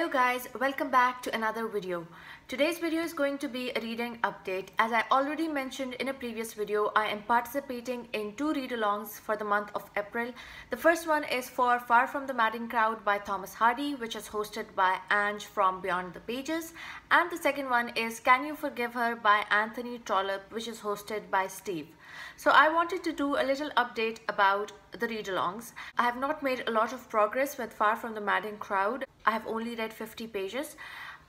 Hello guys, welcome back to another video. Today's video is going to be a reading update. As I already mentioned in a previous video, I am participating in two read-alongs for the month of April. The first one is for Far From the Madding Crowd by Thomas Hardy, which is hosted by Ange from Beyond the Pages. And the second one is Can You Forgive Her by Anthony Trollope, which is hosted by Steve. So I wanted to do a little update about the read-alongs. I have not made a lot of progress with Far From the Madding Crowd. I have only read 50 pages,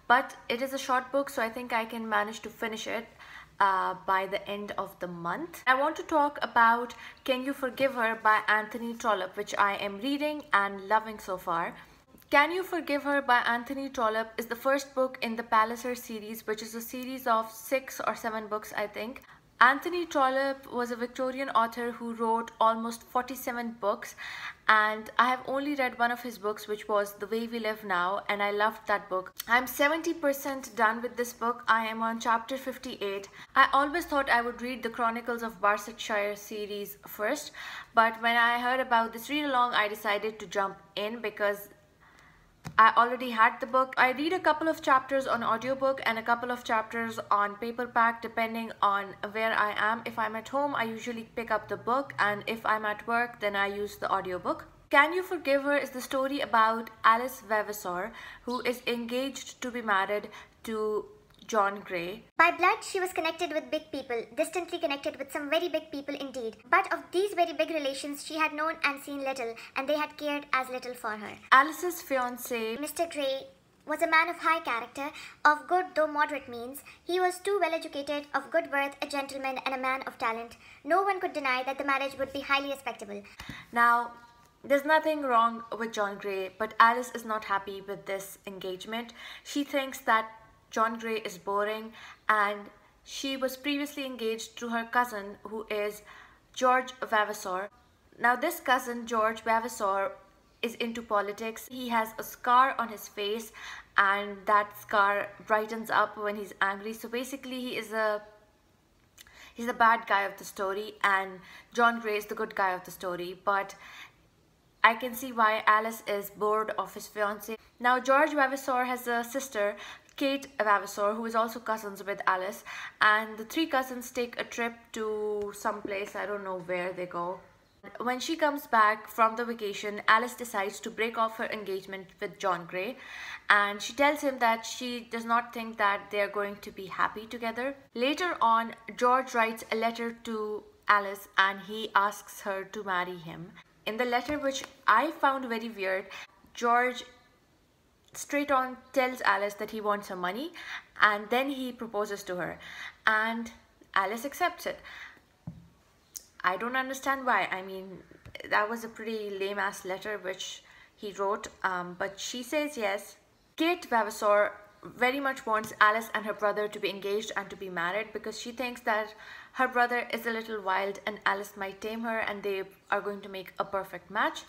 but it is a short book, so I think I can manage to finish it uh, by the end of the month. I want to talk about Can You Forgive Her by Anthony Trollope, which I am reading and loving so far. Can You Forgive Her by Anthony Trollope is the first book in the Palliser series, which is a series of six or seven books, I think. Anthony Trollope was a Victorian author who wrote almost 47 books and I have only read one of his books which was The Way We Live Now and I loved that book. I'm 70% done with this book. I am on chapter 58. I always thought I would read the Chronicles of Barsetshire series first but when I heard about this read along I decided to jump in because I already had the book. I read a couple of chapters on audiobook and a couple of chapters on paperback depending on where I am. If I'm at home, I usually pick up the book and if I'm at work, then I use the audiobook. Can You Forgive Her is the story about Alice Vavasor who is engaged to be married to John Grey. By blood, she was connected with big people, distantly connected with some very big people indeed. But of these very big relations, she had known and seen little, and they had cared as little for her. Alice's fiance, Mr. Grey, was a man of high character, of good though moderate means. He was too well educated, of good birth, a gentleman, and a man of talent. No one could deny that the marriage would be highly respectable. Now, there's nothing wrong with John Grey, but Alice is not happy with this engagement. She thinks that John Grey is boring and she was previously engaged to her cousin who is George Vavasor. Now this cousin George Vavasor is into politics. He has a scar on his face and that scar brightens up when he's angry. So basically he is a he's the bad guy of the story and John Grey is the good guy of the story. But I can see why Alice is bored of his fiance. Now George Vavasor has a sister Kate Vavasor, who is also cousins with Alice, and the three cousins take a trip to some place, I don't know where they go. When she comes back from the vacation, Alice decides to break off her engagement with John Grey and she tells him that she does not think that they are going to be happy together. Later on, George writes a letter to Alice and he asks her to marry him. In the letter, which I found very weird, George straight on tells Alice that he wants her money and then he proposes to her and Alice accepts it. I don't understand why. I mean, that was a pretty lame ass letter which he wrote, um, but she says yes. Kate Vavasor very much wants Alice and her brother to be engaged and to be married because she thinks that her brother is a little wild and Alice might tame her and they are going to make a perfect match.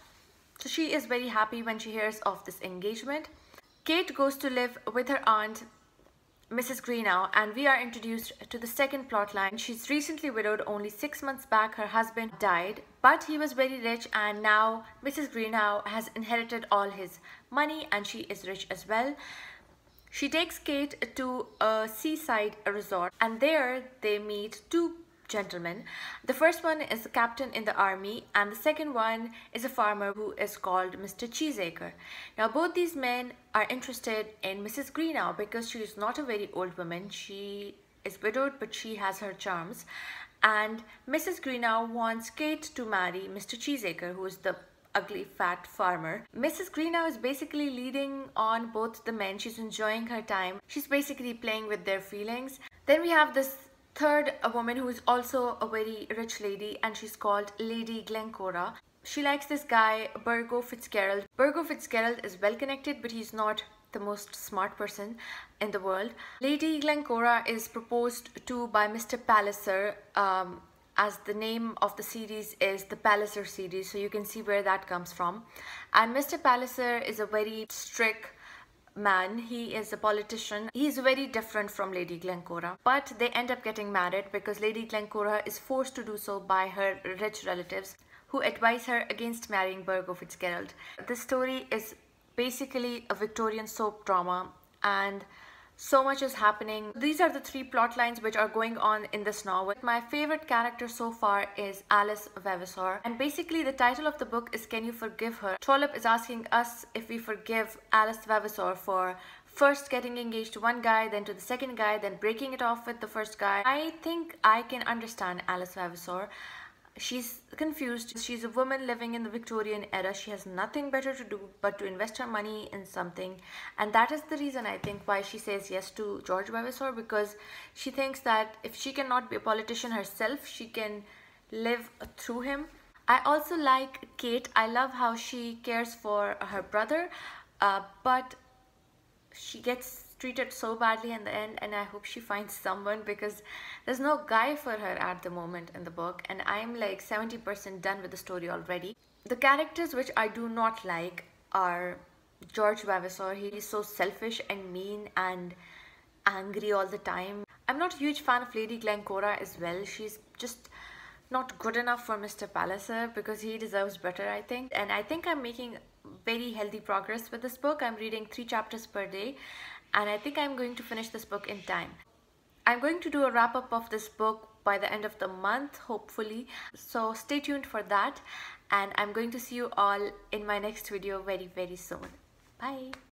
So she is very happy when she hears of this engagement. Kate goes to live with her aunt, Mrs. Greenow, and we are introduced to the second plotline. She's recently widowed. Only six months back, her husband died, but he was very rich, and now Mrs. Greenow has inherited all his money, and she is rich as well. She takes Kate to a seaside resort, and there they meet two gentlemen. The first one is a captain in the army and the second one is a farmer who is called Mr. Cheesacre. Now both these men are interested in Mrs. Greenow because she is not a very old woman. She is widowed but she has her charms and Mrs. Greenow wants Kate to marry Mr. Cheesacre who is the ugly fat farmer. Mrs. Greenow is basically leading on both the men. She's enjoying her time. She's basically playing with their feelings. Then we have this Third, a woman who is also a very rich lady and she's called Lady Glencora. She likes this guy, Burgo Fitzgerald. Burgo Fitzgerald is well connected, but he's not the most smart person in the world. Lady Glencora is proposed to by Mr. Palliser um, as the name of the series is the Palliser series, so you can see where that comes from. And Mr. Palliser is a very strict man. He is a politician. He's very different from Lady Glencora. But they end up getting married because Lady Glencora is forced to do so by her rich relatives who advise her against marrying Burgo Fitzgerald. The story is basically a Victorian soap drama and so much is happening. These are the three plot lines which are going on in this novel. My favorite character so far is Alice Vavasor and basically the title of the book is Can You Forgive Her? Trollope is asking us if we forgive Alice Vavasor for first getting engaged to one guy, then to the second guy, then breaking it off with the first guy. I think I can understand Alice Vavasor. She's confused. She's a woman living in the Victorian era. She has nothing better to do but to invest her money in something. And that is the reason I think why she says yes to George Vavasor because she thinks that if she cannot be a politician herself, she can live through him. I also like Kate. I love how she cares for her brother, uh, but she gets treated so badly in the end and I hope she finds someone because there's no guy for her at the moment in the book and I'm like 70% done with the story already. The characters which I do not like are George Vavasor. He is so selfish and mean and angry all the time. I'm not a huge fan of Lady Glencora as well. She's just not good enough for Mr. Palliser because he deserves better, I think. And I think I'm making very healthy progress with this book. I'm reading three chapters per day and I think I'm going to finish this book in time. I'm going to do a wrap up of this book by the end of the month, hopefully. So stay tuned for that and I'm going to see you all in my next video very, very soon. Bye.